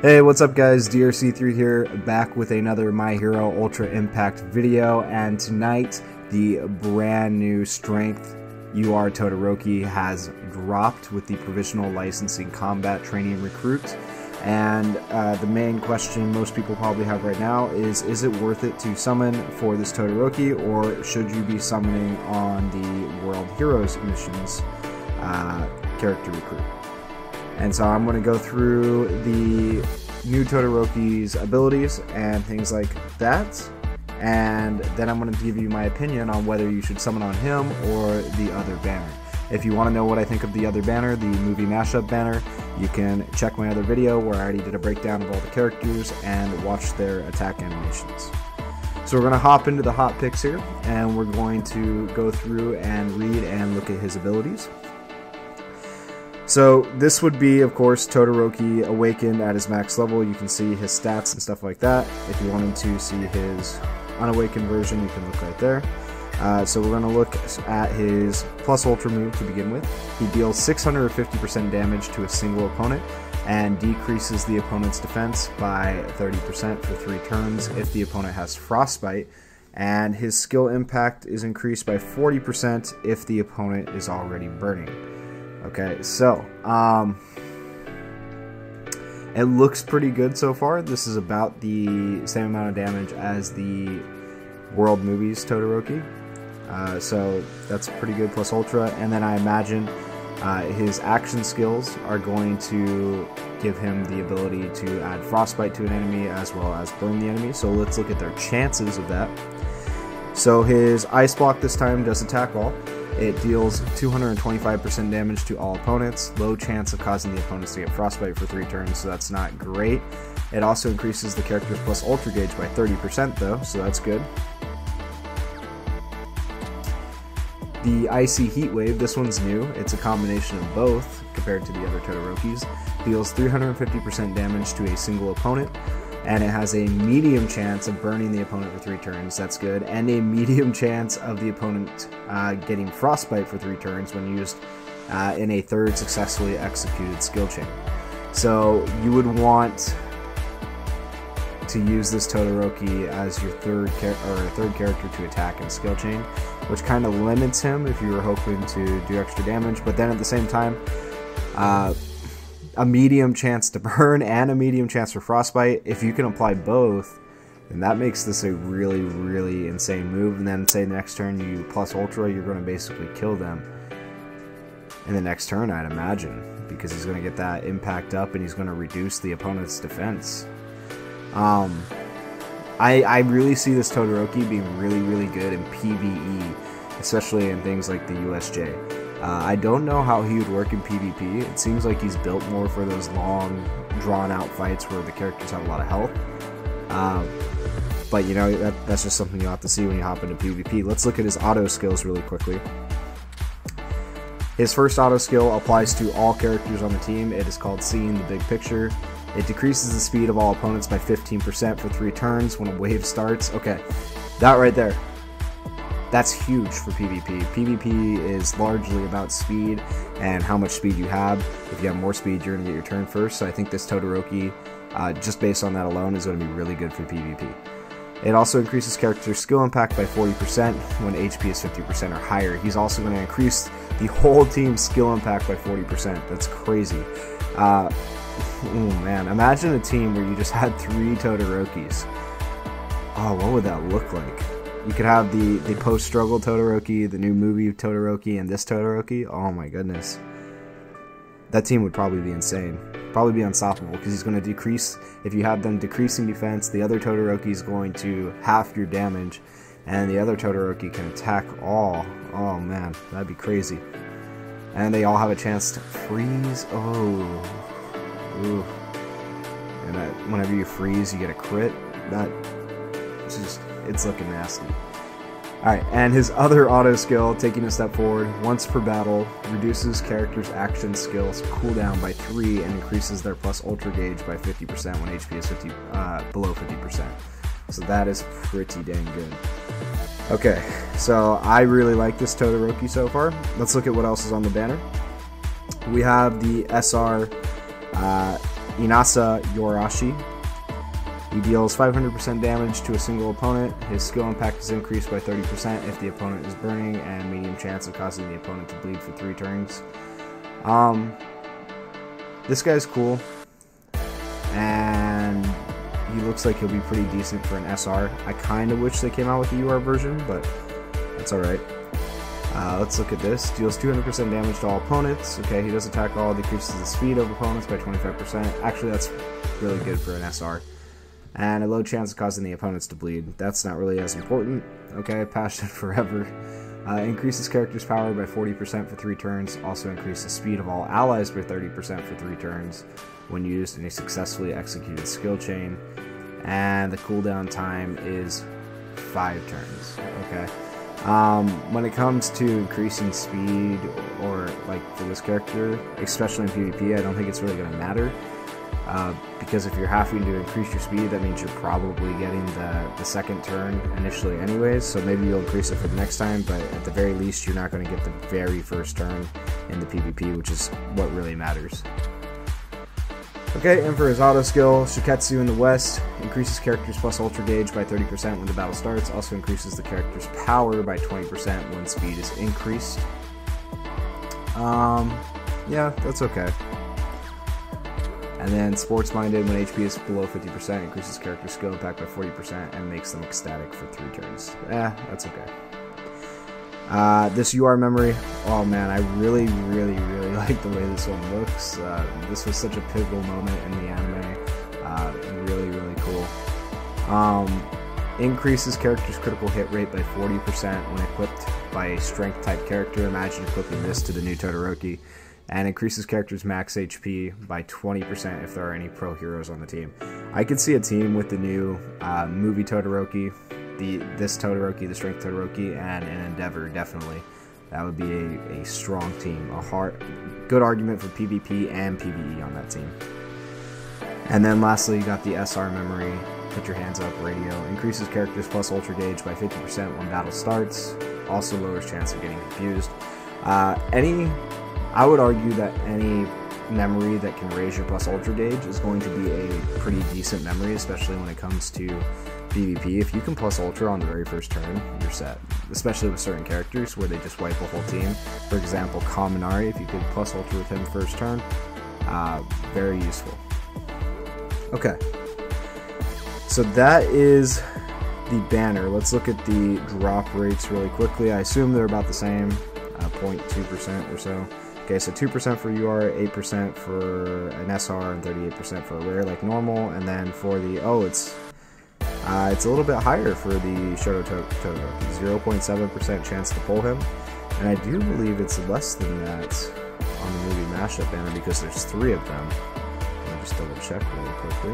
Hey, what's up guys? DRC3 here, back with another My Hero Ultra Impact video, and tonight the brand new Strength UR Todoroki has dropped with the Provisional Licensing Combat Training Recruit. And uh, the main question most people probably have right now is Is it worth it to summon for this Todoroki, or should you be summoning on the World Heroes missions uh, character recruit? And so I'm going to go through the new Todoroki's abilities and things like that. And then I'm going to give you my opinion on whether you should summon on him or the other banner. If you want to know what I think of the other banner, the movie mashup banner, you can check my other video where I already did a breakdown of all the characters and watch their attack animations. So we're going to hop into the hot picks here, and we're going to go through and read and look at his abilities. So this would be, of course, Todoroki awakened at his max level. You can see his stats and stuff like that. If you wanted to see his unawakened version, you can look right there. Uh, so we're going to look at his plus ultra move to begin with. He deals 650% damage to a single opponent and decreases the opponent's defense by 30% for three turns if the opponent has frostbite. And his skill impact is increased by 40% if the opponent is already burning. Okay, so um, it looks pretty good so far. This is about the same amount of damage as the World Movies Todoroki. Uh, so that's pretty good plus Ultra. And then I imagine uh, his action skills are going to give him the ability to add Frostbite to an enemy as well as burn the enemy. So let's look at their chances of that. So his Ice Block this time does attack all. It deals 225% damage to all opponents, low chance of causing the opponents to get frostbite for 3 turns, so that's not great. It also increases the character's plus ultra gauge by 30% though, so that's good. The Icy Heat Wave, this one's new. It's a combination of both compared to the other Todorokis. Deals 350% damage to a single opponent, and it has a medium chance of burning the opponent for three turns. That's good, and a medium chance of the opponent uh, getting frostbite for three turns when used uh, in a third successfully executed skill chain. So you would want to use this Todoroki as your third or third character to attack in skill chain, which kind of limits him if you were hoping to do extra damage. But then at the same time, uh, a medium chance to burn and a medium chance for frostbite. If you can apply both, then that makes this a really, really insane move. And then say next turn you plus ultra, you're going to basically kill them in the next turn, I'd imagine, because he's going to get that impact up and he's going to reduce the opponent's defense. Um, I, I really see this Todoroki being really, really good in PvE, especially in things like the USJ. Uh, I don't know how he would work in PvP. It seems like he's built more for those long, drawn-out fights where the characters have a lot of health. Um, but you know that, that's just something you'll have to see when you hop into PvP. Let's look at his auto skills really quickly. His first auto skill applies to all characters on the team. It is called Seeing the Big Picture. It decreases the speed of all opponents by 15% for three turns when a wave starts. Okay, that right there that's huge for PvP. PvP is largely about speed and how much speed you have. If you have more speed, you're going to get your turn first. So I think this Todoroki, uh, just based on that alone, is going to be really good for PvP. It also increases character skill impact by 40% when HP is 50% or higher. He's also going to increase the whole team's skill impact by 40%. That's crazy. Uh, oh man, imagine a team where you just had three Todorokis. Oh, what would that look like? You could have the the post struggle Todoroki, the new movie Todoroki, and this Todoroki. Oh my goodness, that team would probably be insane. Probably be unstoppable because he's going to decrease. If you have them decreasing defense, the other Todoroki is going to half your damage, and the other Todoroki can attack all. Oh man, that'd be crazy. And they all have a chance to freeze. Oh, ooh. And whenever you freeze, you get a crit. That just it's looking nasty. Alright, and his other auto skill, taking a step forward, once per battle, reduces characters' action skills cooldown by 3 and increases their plus ultra gauge by 50% when HP is 50 uh, below 50%. So that is pretty dang good. Okay, so I really like this Todoroki so far. Let's look at what else is on the banner. We have the SR uh, Inasa Yoarashi. He deals 500% damage to a single opponent. His skill impact is increased by 30% if the opponent is burning, and medium chance of causing the opponent to bleed for three turns. Um, this guy's cool, and he looks like he'll be pretty decent for an SR. I kind of wish they came out with the UR version, but that's alright. Uh, let's look at this. Deals 200% damage to all opponents. Okay, he does attack all, decreases the speed of opponents by 25%. Actually, that's really good for an SR. And a low chance of causing the opponents to bleed. That's not really as important. Okay, Passion Forever. Uh, increases character's power by 40% for 3 turns. Also increases speed of all allies by 30% for 3 turns when used in a successfully executed skill chain. And the cooldown time is 5 turns. Okay. Um, when it comes to increasing speed or like for this character, especially in PvP, I don't think it's really going to matter. Uh, because if you're having to increase your speed, that means you're probably getting the, the second turn initially anyways, so maybe you'll increase it for the next time, but at the very least, you're not going to get the very first turn in the PvP, which is what really matters. Okay, and for his auto skill, Shiketsu in the West increases characters plus Ultra Gauge by 30% when the battle starts, also increases the character's power by 20% when speed is increased. Um, yeah, that's okay. And then Sports Minded, when HP is below 50%, increases character skill impact by 40% and makes them ecstatic for 3 turns. Eh, that's okay. Uh, this UR memory, oh man, I really, really, really like the way this one looks. Uh, this was such a pivotal moment in the anime. Uh, really, really cool. Um, increases character's critical hit rate by 40% when equipped by a strength type character. Imagine equipping this to the new Todoroki. And increases character's max HP by 20% if there are any pro heroes on the team. I could see a team with the new uh, movie Todoroki the this Todoroki, the Strength Todoroki, and an Endeavor definitely. That would be a, a strong team, a hard, good argument for PvP and PvE on that team. And then lastly, you got the SR memory. Put your hands up radio. Increases characters plus ultra gauge by 50% when battle starts. Also lowers chance of getting confused. Uh, any, I would argue that any memory that can raise your plus ultra gauge is going to be a pretty decent memory, especially when it comes to PvP, if you can plus Ultra on the very first turn, you're set. Especially with certain characters where they just wipe a whole team. For example, Kaminari, if you could plus Ultra with him first turn, uh, very useful. Okay. So that is the banner. Let's look at the drop rates really quickly. I assume they're about the same, uh, 0.2% or so. Okay, so 2% for UR, 8% for an SR, and 38% for a rare like normal. And then for the, oh, it's uh, it's a little bit higher for the Shoto Todoroki, 0.7% chance to pull him. And I do believe it's less than that on the movie mashup banner because there's three of them. Let me just double check really quickly.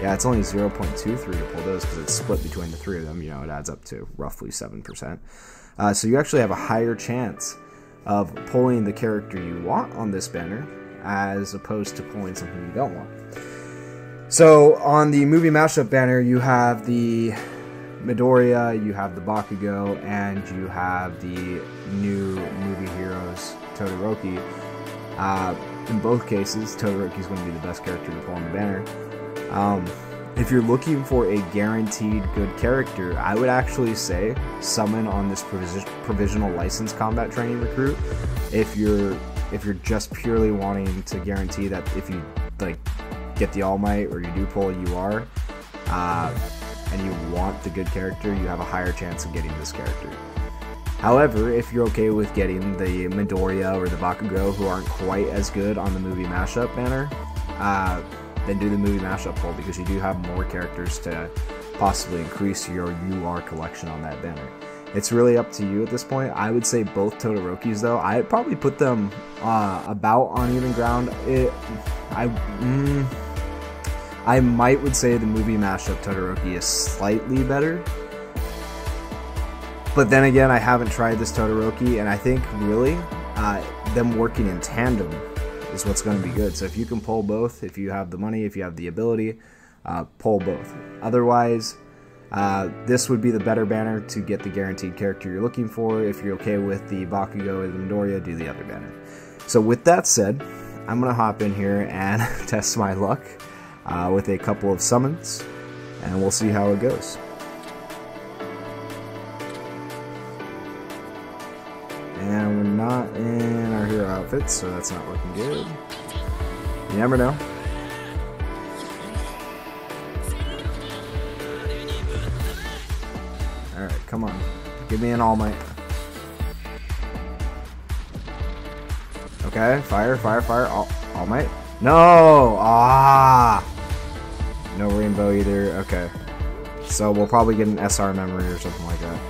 Yeah, it's only 0.23 to pull those because it's split between the three of them. You know, it adds up to roughly 7%. Uh, so you actually have a higher chance of pulling the character you want on this banner as opposed to pulling something you don't want. So on the movie mashup banner, you have the Midoriya, you have the Bakugo, and you have the new movie heroes Todoroki. Uh, in both cases, Todoroki is going to be the best character to pull on the banner. Um, if you're looking for a guaranteed good character, I would actually say summon on this provis- provisional license combat training recruit. If you're if you're just purely wanting to guarantee that if you like get the All Might or you do pull a UR, uh, and you want the good character, you have a higher chance of getting this character. However, if you're okay with getting the Midoriya or the Bakugo who aren't quite as good on the movie mashup banner, uh, then do the movie mashup pull because you do have more characters to possibly increase your UR collection on that banner. It's really up to you at this point. I would say both Todorokis though. I'd probably put them uh, about on even ground. It, I. Mm, I might would say the movie mashup Todoroki is slightly better. But then again, I haven't tried this Todoroki, and I think really uh, them working in tandem is what's going to be good. So if you can pull both, if you have the money, if you have the ability, uh, pull both. Otherwise, uh, this would be the better banner to get the guaranteed character you're looking for. If you're okay with the Bakugo and Midoriya, do the other banner. So with that said, I'm gonna hop in here and test my luck uh, with a couple of summons, and we'll see how it goes. And we're not in our hero outfits, so that's not looking good. You never know. Alright, come on. Give me an All Might. Okay, fire, fire, fire. All, all Might. No! Ah! No rainbow either. Okay. So we'll probably get an SR memory or something like that.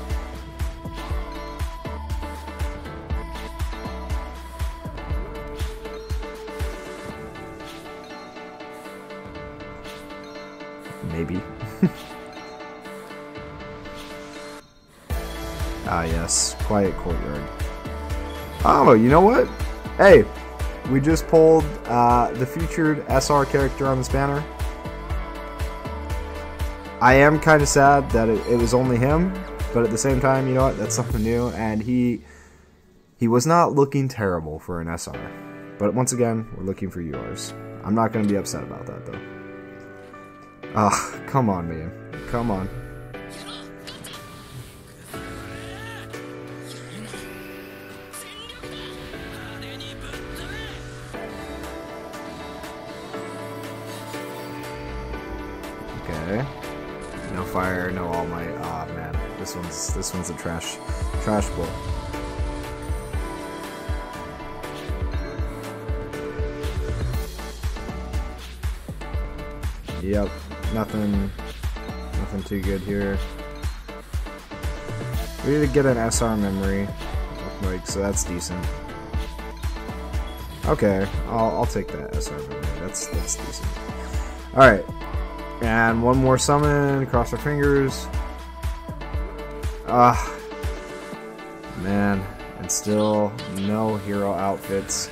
Maybe. ah, yes. Quiet Courtyard. Oh, you know what? Hey, we just pulled uh, the featured SR character on this banner. I am kind of sad that it, it, was only him, but at the same time, you know what? That's something new, and he he was not looking terrible for an SR. But once again, we're looking for yours. I'm not going to be upset about that though. Ah, come on, man. Come on. Okay. No fire, no All Might Ah oh, man, this one's this one's a trash trash bowl. Yep, nothing nothing too good here. We need to get an SR memory, like so that's decent. Okay, I'll I'll take that SR memory. That's that's decent. All right, and one more summon, cross our fingers. Ah, man, and still no hero outfits.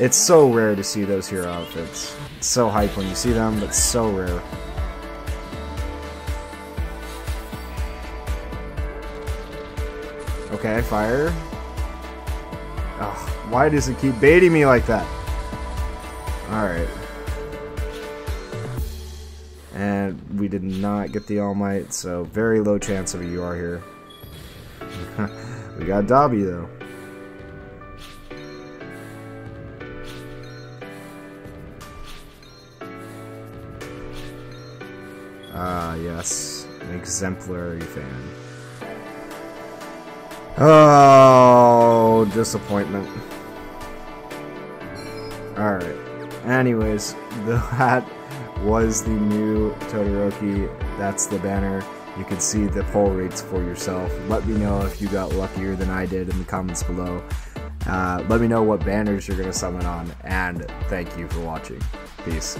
It's so rare to see those hero outfits. It's so hype when you see them, but so rare. Okay, fire. Ugh, why does it keep baiting me like that? Alright. And we did not get the All Might, so very low chance of a UR here. we got Dabi, though. Ah, yes. An exemplary fan. Oh, disappointment. Alright. Anyways, that was the new Todoroki. That's the banner. You can see the poll rates for yourself. Let me know if you got luckier than I did in the comments below. Uh, let me know what banners you're going to summon on, and thank you for watching. Peace.